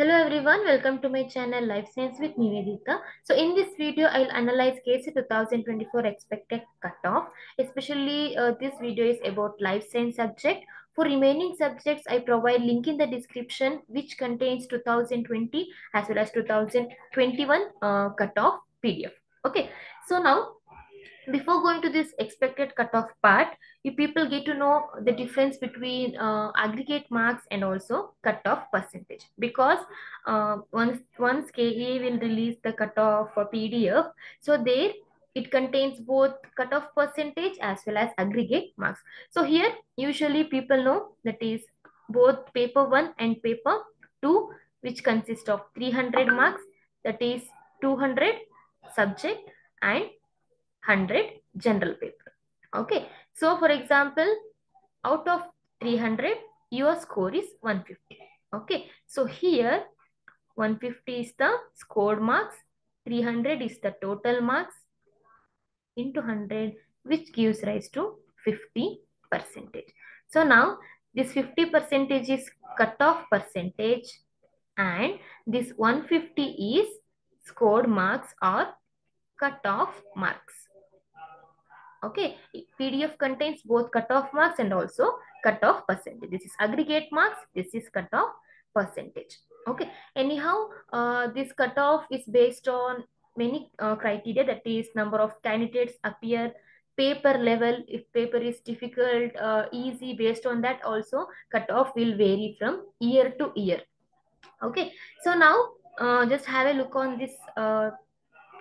Hello everyone, welcome to my channel Life Science with Niveditha. So in this video, I'll analyze KSET 2024 expected cutoff. Especially uh, this video is about Life Science subject. For remaining subjects, I provide link in the description which contains 2020 as well as 2021 uh, cutoff PDF. Okay, so now before going to this expected cutoff part, you people get to know the difference between uh, aggregate marks and also cutoff percentage because uh, once once KEA will release the cutoff for PDF, so there it contains both cutoff percentage as well as aggregate marks. So here usually people know that is both paper 1 and paper 2 which consist of 300 marks that is 200 subject and 100 general paper. Okay. So for example, out of 300, your score is 150. Okay. So here 150 is the scored marks, 300 is the total marks into 100 which gives rise to 50 percentage. So now this 50 percentage is cutoff percentage and this 150 is scored marks or cutoff marks. Okay, PDF contains both cutoff marks and also cutoff percentage. This is aggregate marks, this is cutoff percentage. Okay, anyhow, uh, this cutoff is based on many uh, criteria that is number of candidates appear paper level if paper is difficult uh, easy based on that also cutoff will vary from year to year okay so now uh, just have a look on this uh,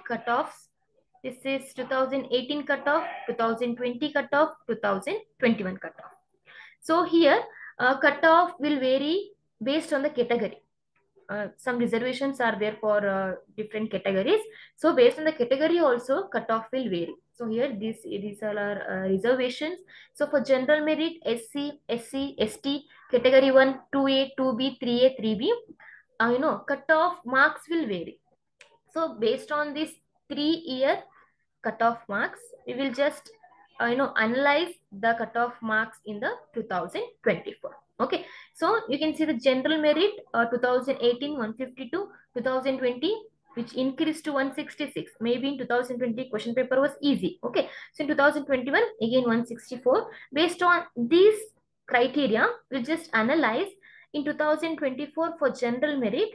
cutoffs this is 2018 cutoff, 2020 cutoff, 2021 cutoff. So here, uh, cutoff will vary based on the category. Uh, some reservations are there for uh, different categories. So based on the category also, cutoff will vary. So here, these, these are uh, reservations. So for general merit, SC, SC, ST, category 1, 2A, 2B, 3A, 3B, uh, you know, cutoff marks will vary. So based on this three year cutoff marks. We will just uh, you know analyze the cutoff marks in the 2024 okay. So you can see the general merit uh, 2018 152 2020 which increased to 166 maybe in 2020 question paper was easy. Okay. So in 2021 again 164 based on these criteria we just analyze in 2024 for general merit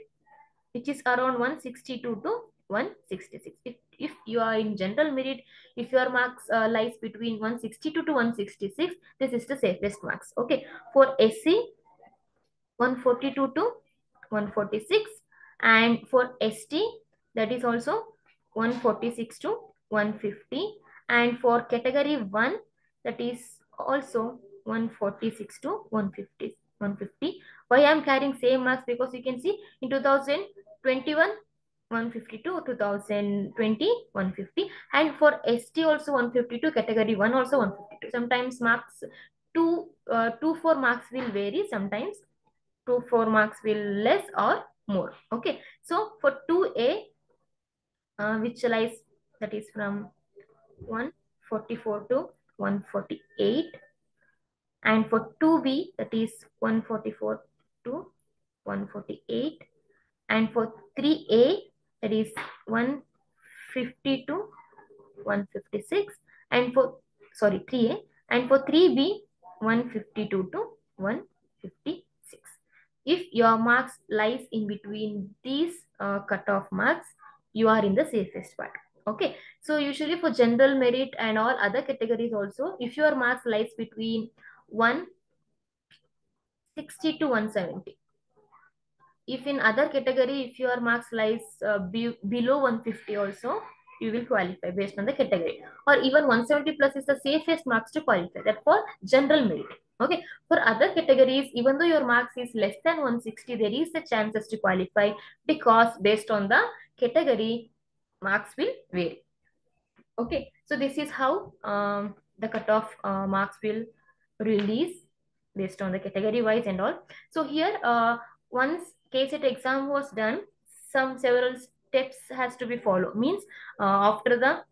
which is around 162 to 166. If, if you are in general merit, if your marks uh, lies between 162 to 166, this is the safest marks. Okay. For SC, 142 to 146. And for ST, that is also 146 to 150. And for category 1, that is also 146 to 150. 150. Why I am carrying same marks? Because you can see in 2021, 152 2020 150 and for st also 152 category 1 also 152 sometimes marks 2 uh, 2 4 marks will vary sometimes 2 4 marks will less or more. Okay. So for 2a uh, which lies that is from 144 to 148 and for 2b that is 144 to 148 and for 3a that is 150 to 156 and for sorry 3a and for 3b 152 to 156 if your marks lies in between these uh, cutoff marks you are in the safest part. Okay? So usually for general merit and all other categories also if your marks lies between 160 to 170 if in other category if your marks lies uh, be below 150 also you will qualify based on the category. Or even 170 plus is the safest marks to qualify. That for general merit. Okay? For other categories even though your marks is less than 160 there is a chances to qualify because based on the category marks will vary. Okay? So this is how um, the cutoff uh, marks will release based on the category wise and all. So here uh, once KSET exam was done, some several steps has to be followed. Means uh, after the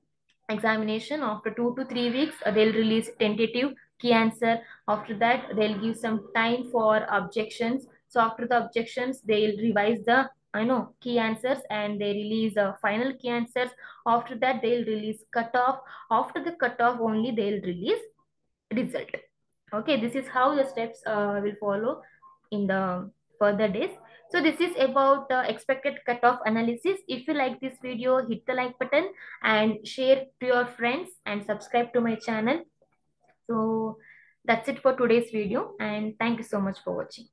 examination, after two to three weeks, uh, they'll release tentative key answer. After that, they'll give some time for objections. So after the objections, they'll revise the I know key answers and they release uh, final key answers. After that, they'll release cutoff. After the cutoff, only they'll release result. Okay, this is how the steps uh, will follow in the further days. So this is about the expected cutoff analysis. If you like this video, hit the like button and share to your friends and subscribe to my channel. So that's it for today's video and thank you so much for watching.